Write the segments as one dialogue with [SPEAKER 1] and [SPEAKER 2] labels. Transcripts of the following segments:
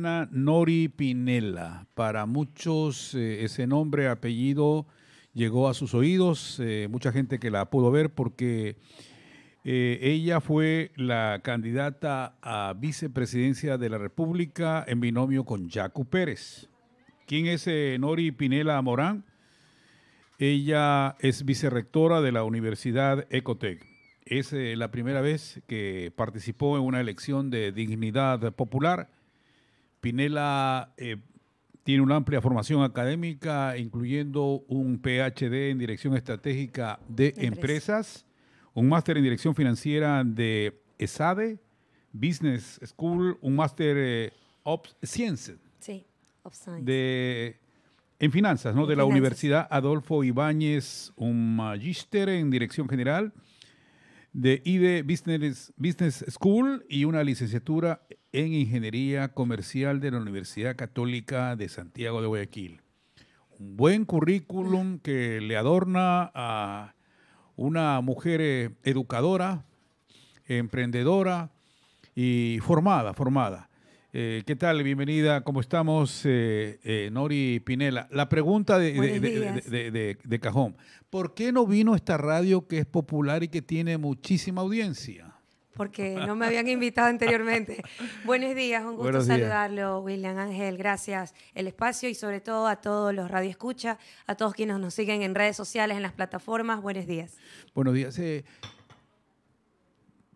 [SPEAKER 1] Nori Pinela. Para muchos eh, ese nombre, apellido llegó a sus oídos, eh, mucha gente que la pudo ver porque eh, ella fue la candidata a vicepresidencia de la República en binomio con Jaco Pérez. ¿Quién es Nori Pinela Morán? Ella es vicerrectora de la Universidad Ecotec. Es la primera vez que participó en una elección de dignidad popular. Pinela eh, tiene una amplia formación académica, incluyendo un PhD en Dirección Estratégica de Empresas, un máster en Dirección Financiera de ESADE, Business School, un máster eh, of Science.
[SPEAKER 2] Sí, of Science.
[SPEAKER 1] De, en finanzas, ¿no? de la Universidad Adolfo Ibáñez, un magíster en Dirección General de IDE Business, Business School y una licenciatura en Ingeniería Comercial de la Universidad Católica de Santiago de Guayaquil. Un buen currículum que le adorna a una mujer eh, educadora, emprendedora y formada, formada. Eh, ¿Qué tal? Bienvenida. ¿Cómo estamos, eh, Nori Pinela? La pregunta de, de, cajón. ¿Por qué no vino esta radio que es popular y que tiene muchísima audiencia?
[SPEAKER 2] porque no me habían invitado anteriormente. Buenos días, un gusto saludarlo, William Ángel. Gracias el espacio y sobre todo a todos los radioescuchas, a todos quienes nos siguen en redes sociales, en las plataformas. Buenos días.
[SPEAKER 1] Buenos días.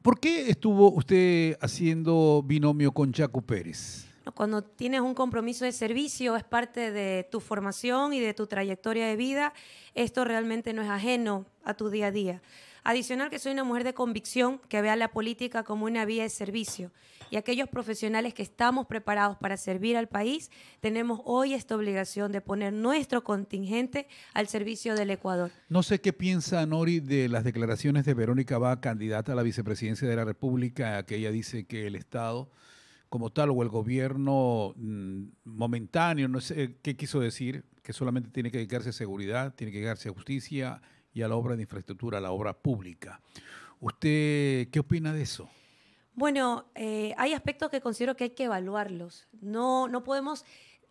[SPEAKER 1] ¿Por qué estuvo usted haciendo binomio con Chaco Pérez?
[SPEAKER 2] Cuando tienes un compromiso de servicio, es parte de tu formación y de tu trayectoria de vida. Esto realmente no es ajeno a tu día a día. Adicional que soy una mujer de convicción que vea la política como una vía de servicio. Y aquellos profesionales que estamos preparados para servir al país, tenemos hoy esta obligación de poner nuestro contingente al servicio del Ecuador.
[SPEAKER 1] No sé qué piensa Nori de las declaraciones de Verónica Va, candidata a la vicepresidencia de la República, que ella dice que el Estado como tal o el gobierno mm, momentáneo, no sé qué quiso decir, que solamente tiene que dedicarse a seguridad, tiene que dedicarse a justicia, y a la obra de infraestructura, a la obra pública. ¿Usted qué opina de eso?
[SPEAKER 2] Bueno, eh, hay aspectos que considero que hay que evaluarlos. No, no podemos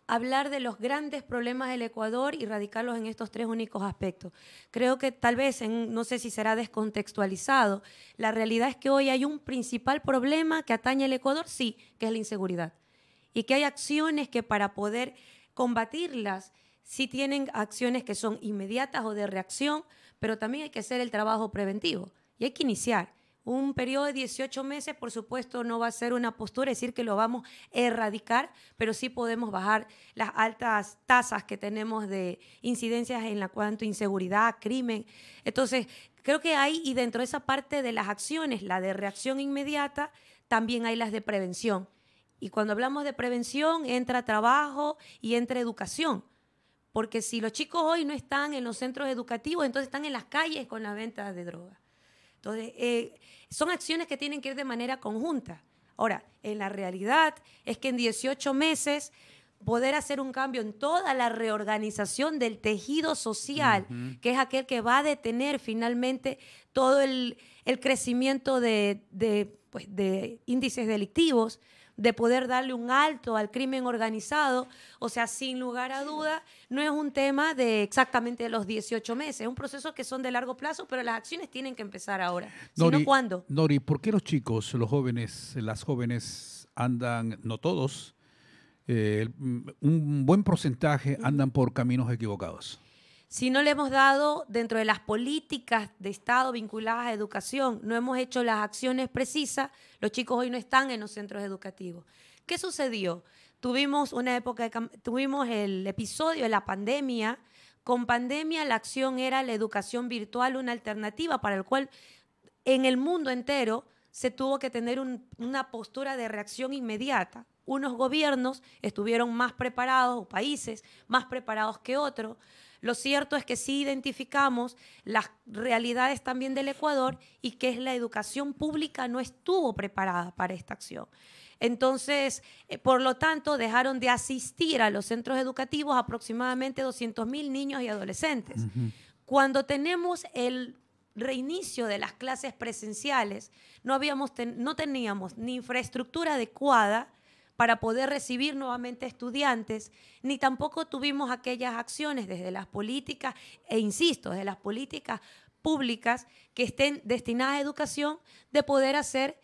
[SPEAKER 2] hablar de los grandes problemas del Ecuador y radicarlos en estos tres únicos aspectos. Creo que tal vez, no sé si será descontextualizado, la realidad es que hoy hay un principal problema que atañe al Ecuador, sí, que es la inseguridad. Y que hay acciones que para poder combatirlas, sí tienen acciones que son inmediatas o de reacción, pero también hay que hacer el trabajo preventivo y hay que iniciar. Un periodo de 18 meses, por supuesto, no va a ser una postura decir que lo vamos a erradicar, pero sí podemos bajar las altas tasas que tenemos de incidencias en cuanto a inseguridad, crimen. Entonces, creo que hay, y dentro de esa parte de las acciones, la de reacción inmediata, también hay las de prevención. Y cuando hablamos de prevención, entra trabajo y entra educación porque si los chicos hoy no están en los centros educativos, entonces están en las calles con la venta de drogas. Entonces, eh, son acciones que tienen que ir de manera conjunta. Ahora, en la realidad es que en 18 meses poder hacer un cambio en toda la reorganización del tejido social, que es aquel que va a detener finalmente todo el, crecimiento de, pues, de índices delictivos, de poder darle un alto al crimen organizado. O sea, sin lugar a duda, no es un tema de exactamente los 18 meses, es un proceso que son de largo plazo, pero las acciones tienen que empezar ahora. Nori, ¿cuándo?
[SPEAKER 1] Nori, ¿por qué los chicos, los jóvenes, las jóvenes andan, no todos, eh, un buen porcentaje andan por caminos equivocados?
[SPEAKER 2] Si no le hemos dado dentro de las políticas de Estado vinculadas a educación, no hemos hecho las acciones precisas, los chicos hoy no están en los centros educativos. ¿Qué sucedió? Tuvimos una época, tuvimos el episodio de la pandemia. Con pandemia la acción era la educación virtual, una alternativa para el cual en el mundo entero se tuvo que tener una postura de reacción inmediata. Unos gobiernos estuvieron más preparados, o países más preparados que otros. Lo cierto es que sí identificamos las realidades también del Ecuador y que la educación pública no estuvo preparada para esta acción. Entonces, eh, por lo tanto, dejaron de asistir a los centros educativos aproximadamente 200 mil niños y adolescentes. Cuando tenemos el reinicio de las clases presenciales, no, habíamos no teníamos ni infraestructura adecuada para poder recibir nuevamente estudiantes, ni tampoco tuvimos aquellas acciones desde las políticas, e insisto, desde las políticas públicas que estén destinadas a educación, de poder hacer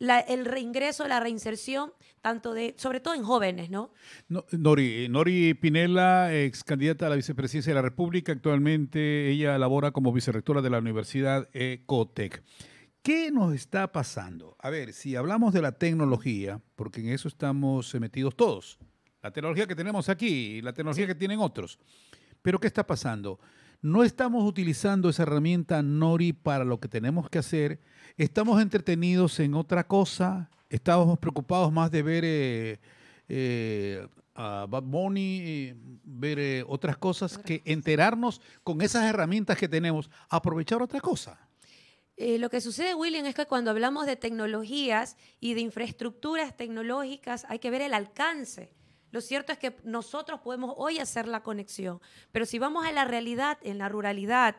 [SPEAKER 2] el reingreso, la reinserción, tanto de, sobre todo en jóvenes, ¿no?
[SPEAKER 1] Nori, Nori Pinela, ex candidata a la vicepresidencia de la República, actualmente ella labora como vicerrectora de la Universidad Ecotec. ¿Qué nos está pasando? A ver, si hablamos de la tecnología, porque en eso estamos metidos todos, la tecnología que tenemos aquí y la tecnología que tienen otros, pero ¿qué está pasando? No estamos utilizando esa herramienta Nori para lo que tenemos que hacer, estamos entretenidos en otra cosa, estamos preocupados más de ver eh, eh, a Bad Bunny, eh, ver otras cosas que enterarnos con esas herramientas que tenemos, aprovechar otra cosa.
[SPEAKER 2] Eh, lo que sucede, William, es que cuando hablamos de tecnologías y de infraestructuras tecnológicas hay que ver el alcance. Lo cierto es que nosotros podemos hoy hacer la conexión, pero si vamos a la realidad, en la ruralidad,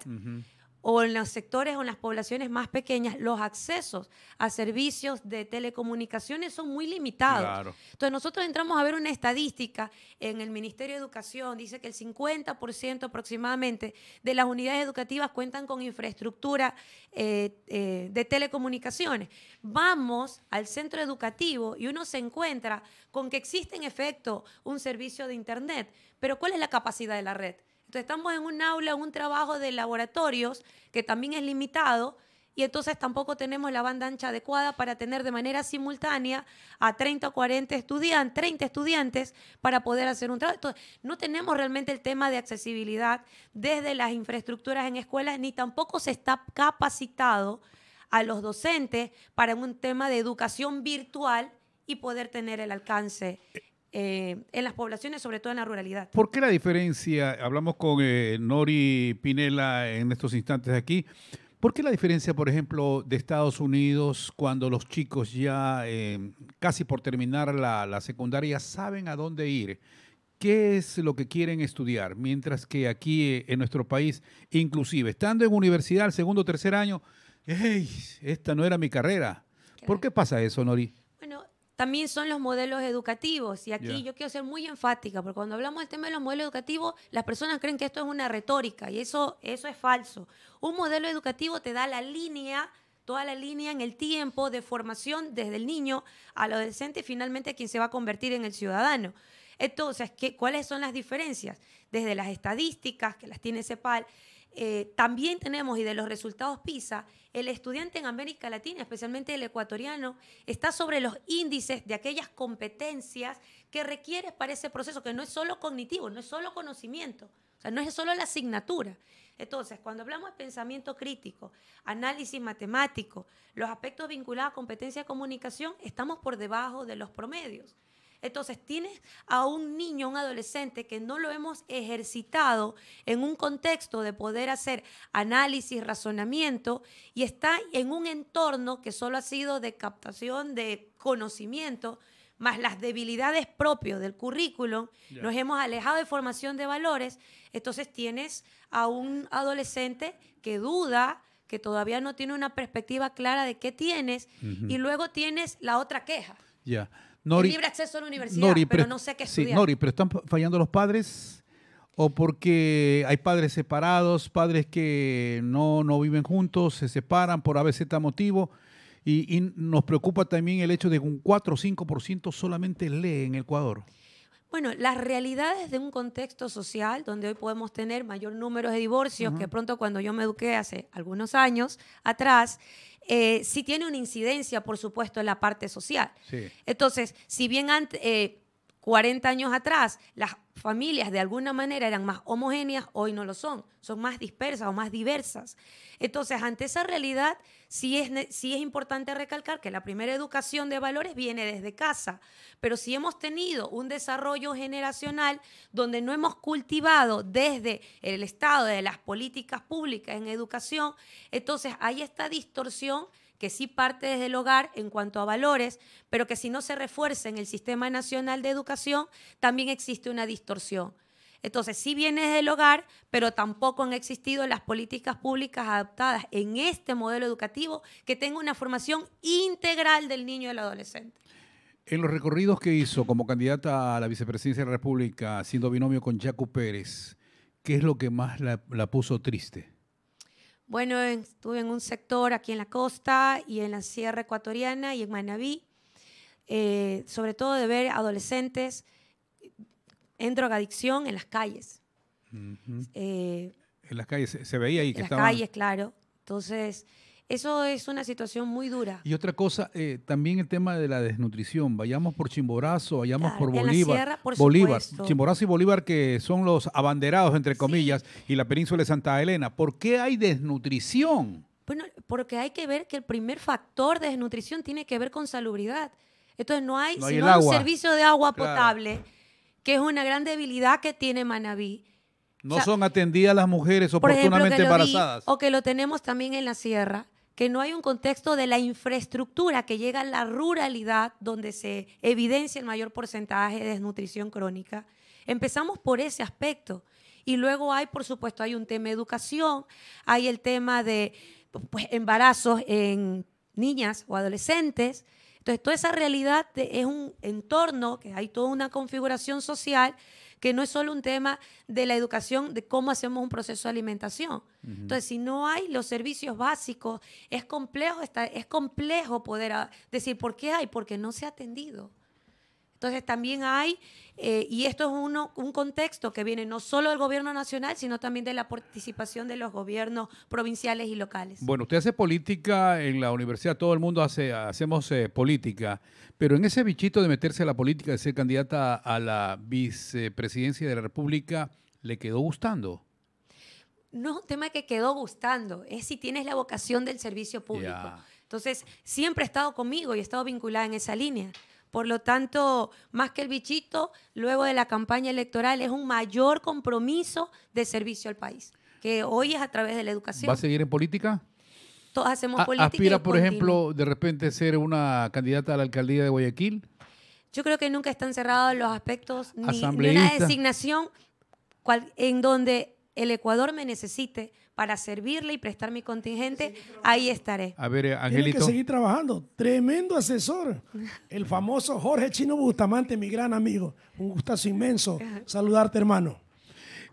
[SPEAKER 2] o en los sectores o en las poblaciones más pequeñas, los accesos a servicios de telecomunicaciones son muy limitados. Entonces nosotros entramos a ver una estadística en el Ministerio de Educación, dice que el 50% aproximadamente de las unidades educativas cuentan con infraestructura eh, eh, de telecomunicaciones. Vamos al centro educativo y uno se encuentra con que existe en efecto un servicio de Internet, pero ¿cuál es la capacidad de la red? Entonces estamos en un aula, en un trabajo de laboratorios que también es limitado y entonces tampoco tenemos la banda ancha adecuada para tener de manera simultánea a 30 o 40 estudiantes, 30 estudiantes para poder hacer un trabajo. Entonces, no tenemos realmente el tema de accesibilidad desde las infraestructuras en escuelas, ni tampoco se está capacitado a los docentes para un tema de educación virtual y poder tener el alcance eh, en las poblaciones, sobre todo en la ruralidad.
[SPEAKER 1] ¿Por qué la diferencia? Hablamos con eh, Nori Pinela en estos instantes aquí. ¿Por qué la diferencia, por ejemplo, de Estados Unidos cuando los chicos ya eh, casi por terminar la, secundaria saben a dónde ir? ¿Qué es lo que quieren estudiar? Mientras que aquí en nuestro país, inclusive estando en universidad, el segundo o tercer año. Esta no era mi carrera. ¿Por qué pasa eso, Nori?
[SPEAKER 2] También son los modelos educativos. Y aquí yo quiero ser muy enfática, porque cuando hablamos del tema de los modelos educativos, las personas creen que esto es una retórica y eso, eso es falso. Un modelo educativo te da la línea, toda la línea en el tiempo de formación desde el niño al adolescente y finalmente quien se va a convertir en el ciudadano. Entonces, ¿qué, ¿cuáles son las diferencias? Desde las estadísticas que las tiene CEPAL, eh, también tenemos, y de los resultados PISA, el estudiante en América Latina, especialmente el ecuatoriano, está sobre los índices de aquellas competencias que requiere para ese proceso, que no es solo cognitivo, no es solo conocimiento, o sea, no es solo la asignatura. Entonces, cuando hablamos de pensamiento crítico, análisis matemático, los aspectos vinculados a competencia de comunicación, estamos por debajo de los promedios. Entonces tienes a un niño, un adolescente que no lo hemos ejercitado en un contexto de poder hacer análisis, razonamiento y está en un entorno que solo ha sido de captación de conocimiento, más las debilidades propias del currículum, nos hemos alejado de formación de valores, entonces tienes a un adolescente que duda, que todavía no tiene una perspectiva clara de qué tienes, y luego tienes la otra queja.
[SPEAKER 1] Ya
[SPEAKER 2] libre acceso a la universidad, pero, no sé qué estudiar.
[SPEAKER 1] Sí, Nori, pero ¿están fallando los padres? ¿O porque hay padres separados, padres que no, no viven juntos, se separan por ABZ motivo? Y, y nos preocupa también el hecho de que un 4 o 5% solamente lee en Ecuador.
[SPEAKER 2] Bueno, las realidades de un contexto social donde hoy podemos tener mayor número de divorcios que pronto cuando yo me eduqué hace algunos años atrás, eh, sí tiene una incidencia, por supuesto, en la parte social. Entonces, si bien antes, eh, 40 años atrás las familias de alguna manera eran más homogéneas, hoy no lo son, son más dispersas o más diversas. Entonces, ante esa realidad, sí es, sí es importante recalcar que la primera educación de valores viene desde casa, pero si hemos tenido un desarrollo generacional donde no hemos cultivado desde el Estado, de las políticas públicas en educación, entonces hay esta distorsión que sí parte desde el hogar en cuanto a valores, pero que si no se refuerza en el Sistema Nacional de Educación, también existe una distorsión. Entonces, sí viene desde el hogar, pero tampoco han existido las políticas públicas adaptadas en este modelo educativo que tenga una formación integral del niño y del adolescente.
[SPEAKER 1] En los recorridos que hizo como candidata a la vicepresidencia de la República, siendo binomio con Jaco Pérez, ¿qué es lo que más la, puso triste?
[SPEAKER 2] Bueno, estuve en un sector aquí en la costa y en la Sierra Ecuatoriana y en Manabí, eh, sobre todo de ver adolescentes en drogadicción en las calles.
[SPEAKER 1] Eh, en las calles se, veía ahí
[SPEAKER 2] que En las calles, claro. Entonces, eso es una situación muy dura.
[SPEAKER 1] Y otra cosa, eh, también el tema de la desnutrición. Vayamos por Chimborazo, vayamos por Bolívar. Bolívar, Chimborazo y Bolívar, que son los abanderados, entre comillas, y la península de Santa Elena. ¿Por qué hay desnutrición?
[SPEAKER 2] Bueno, porque hay que ver que el primer factor de desnutrición tiene que ver con salubridad. Entonces no hay, un servicio de agua potable, que es una gran debilidad que tiene Manabí.
[SPEAKER 1] No son atendidas las mujeres oportunamente embarazadas.
[SPEAKER 2] o que lo tenemos también en la sierra que no hay un contexto de la infraestructura que llega a la ruralidad donde se evidencia el mayor porcentaje de desnutrición crónica. Empezamos por ese aspecto. Y luego hay, por supuesto, hay un tema de educación, hay el tema de pues, embarazos en niñas o adolescentes. Entonces, toda esa realidad es un entorno, que hay toda una configuración social que no es solo un tema de la educación, de cómo hacemos un proceso de alimentación. Entonces, si no hay los servicios básicos, es complejo, es complejo poder ah, decir por qué hay, porque no se ha atendido. Entonces también hay, eh, y esto es uno, un contexto que viene no solo del gobierno nacional, sino también de la participación de los gobiernos provinciales y locales.
[SPEAKER 1] Bueno, usted hace política en la universidad, todo el mundo hace, hacemos eh, política, pero en ese bichito de meterse a la política, de ser candidata a la vicepresidencia de la República, ¿le quedó gustando?
[SPEAKER 2] No es un tema que quedó gustando, es si tienes la vocación del servicio público. Entonces, siempre he estado conmigo y he estado vinculada en esa línea. Por lo tanto, más que el bichito, luego de la campaña electoral es un mayor compromiso de servicio al país, que hoy es a través de la educación.
[SPEAKER 1] ¿Va a seguir en política?
[SPEAKER 2] Todos hacemos política.
[SPEAKER 1] ¿Aspira, por ejemplo, de repente ser una candidata a la alcaldía de Guayaquil?
[SPEAKER 2] Yo creo que nunca están cerrados los aspectos ni, ni una designación en donde el Ecuador me necesite para servirle y prestar mi contingente, ahí estaré.
[SPEAKER 1] A ver, Angelito.
[SPEAKER 3] Tiene que seguir trabajando. Tremendo asesor. El famoso Jorge Chino Bustamante, mi gran amigo. Un gustazo inmenso saludarte, hermano.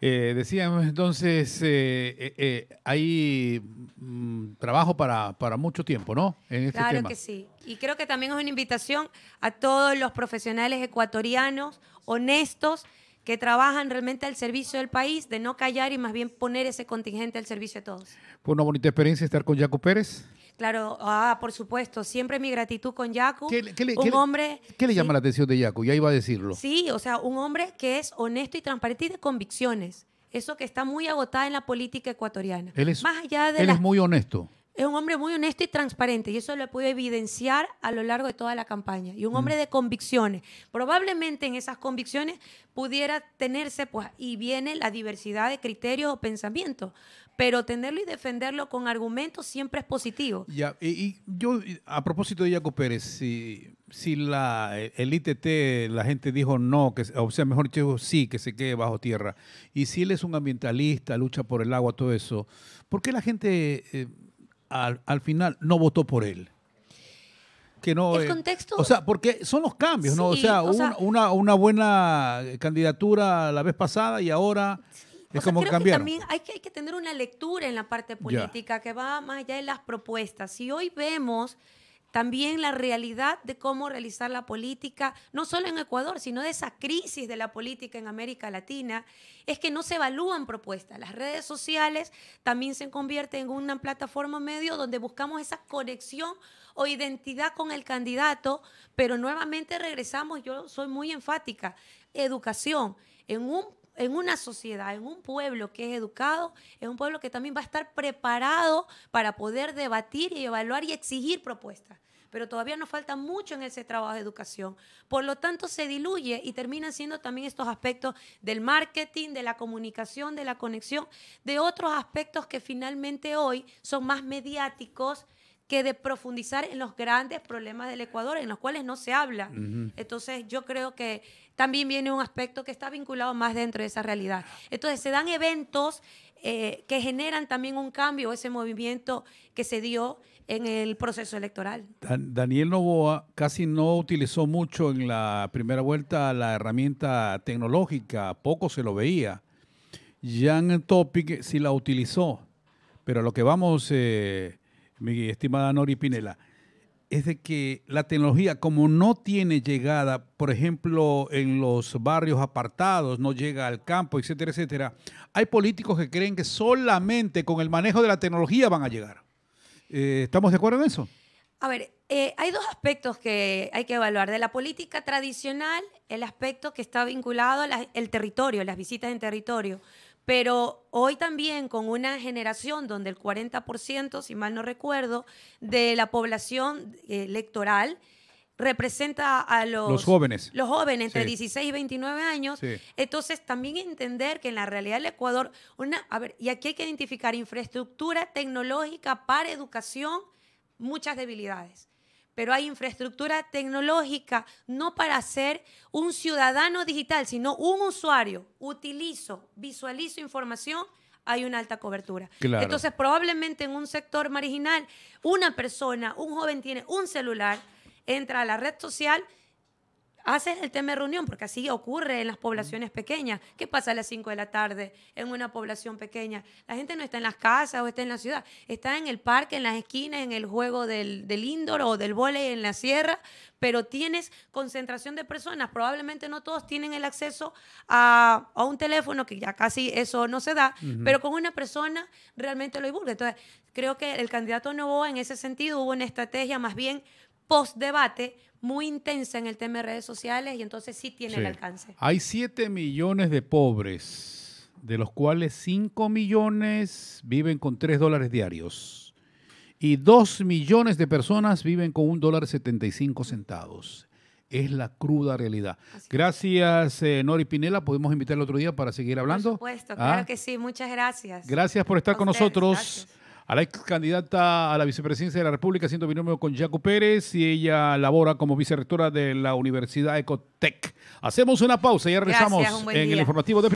[SPEAKER 1] Eh, decíamos entonces, eh, eh, hay mm, trabajo para, mucho tiempo, ¿no?
[SPEAKER 2] En este claro que sí. Y creo que también es una invitación a todos los profesionales ecuatorianos honestos que trabajan realmente al servicio del país, de no callar y más bien poner ese contingente al servicio de todos.
[SPEAKER 1] ¿Fue una bonita experiencia estar con Yacu Pérez?
[SPEAKER 2] Claro, ah, por supuesto, siempre mi gratitud con Yacu. ¿Qué, le, un hombre,
[SPEAKER 1] ¿qué le llama la atención de Yacu? Ya iba a decirlo.
[SPEAKER 2] Sí, o sea, un hombre que es honesto y transparente y de convicciones. Eso que está muy agotada en la política ecuatoriana.
[SPEAKER 1] Él es, Más allá de él es muy honesto
[SPEAKER 2] es un hombre muy honesto y transparente y eso lo pude evidenciar a lo largo de toda la campaña. Y un hombre mm. de convicciones. Probablemente en esas convicciones pudiera tenerse, pues, y viene la diversidad de criterios o pensamientos, pero tenerlo y defenderlo con argumentos siempre es positivo.
[SPEAKER 1] Ya, y, yo, a propósito de Jaco Pérez, si, si la, el ITT, la gente dijo no, que, o sea, mejor dicho, sí, que se quede bajo tierra, y si él es un ambientalista, lucha por el agua, todo eso, ¿por qué la gente... Eh, al, final no votó por él.
[SPEAKER 2] Que no, el contexto.
[SPEAKER 1] O sea, porque son los cambios, ¿no? O sea, una, una, buena candidatura la vez pasada y ahora es como cambiar.
[SPEAKER 2] también hay que, hay que tener una lectura en la parte política que va más allá de las propuestas. Si hoy vemos también la realidad de cómo realizar la política, no solo en Ecuador, sino de esa crisis de la política en América Latina, es que no se evalúan propuestas. Las redes sociales también se convierten en una plataforma medio donde buscamos esa conexión o identidad con el candidato, pero nuevamente regresamos, yo soy muy enfática, educación. En un en una sociedad, en un pueblo que es educado, es un pueblo que también va a estar preparado para poder debatir y evaluar y exigir propuestas pero todavía nos falta mucho en ese trabajo de educación. Por lo tanto, se diluye y terminan siendo también estos aspectos del marketing, de la comunicación, de la conexión, de otros aspectos que finalmente hoy son más mediáticos que de profundizar en los grandes problemas del Ecuador, en los cuales no se habla. Entonces, yo creo que también viene un aspecto que está vinculado más dentro de esa realidad. Entonces, se dan eventos eh, que generan también un cambio, ese movimiento que se dio en el proceso electoral.
[SPEAKER 1] Daniel Novoa casi no utilizó mucho en la primera vuelta la herramienta tecnológica, poco se lo veía. Jan Topic sí la utilizó, pero lo que vamos, eh, mi estimada Nori Pinela, es de que la tecnología, como no tiene llegada, por ejemplo, en los barrios apartados, no llega al campo, etcétera, etcétera, hay políticos que creen que solamente con el manejo de la tecnología van a llegar. Eh, ¿Estamos de acuerdo en eso?
[SPEAKER 2] A ver, eh, hay dos aspectos que hay que evaluar. De la política tradicional, el aspecto que está vinculado al territorio, las visitas en territorio. Pero hoy también con una generación donde el 40%, si mal no recuerdo, de la población electoral representa a los,
[SPEAKER 1] jóvenes.
[SPEAKER 2] Los jóvenes entre 16 y 29 años. Entonces, también entender que en la realidad del Ecuador, una, a ver, y aquí hay que identificar infraestructura tecnológica para educación, muchas debilidades. Pero hay infraestructura tecnológica no para ser un ciudadano digital, sino un usuario. Utilizo, visualizo información, hay una alta cobertura. Entonces, probablemente en un sector marginal, una persona, un joven tiene un celular, entra a la red social, hace el tema de reunión, porque así ocurre en las poblaciones pequeñas. ¿Qué pasa a las 5 de la tarde en una población pequeña? La gente no está en las casas o está en la ciudad, está en el parque, en las esquinas, en el juego del, del indoor o del volei en la sierra, pero tienes concentración de personas. Probablemente no todos tienen el acceso a, un teléfono, que ya casi eso no se da, pero con una persona realmente lo divulga. Entonces, creo que el candidato Novoa en ese sentido hubo una estrategia más bien post-debate muy intensa en el tema de redes sociales y entonces sí tiene el alcance.
[SPEAKER 1] Hay 7 millones de pobres, de los cuales 5 millones viven con 3 dólares diarios y 2 millones de personas viven con un dólar 75 centavos. Es la cruda realidad. gracias, eh, Nori Pinela. Podemos invitarle otro día para seguir hablando.
[SPEAKER 2] Por supuesto, claro ah. que sí. Muchas gracias.
[SPEAKER 1] Gracias por estar con nosotros a la ex candidata a la vicepresidencia de la República, siendo binomio con Jaco Pérez, y ella labora como vicerrectora de la Universidad Ecotec. Hacemos una pausa y regresamos en el informativo de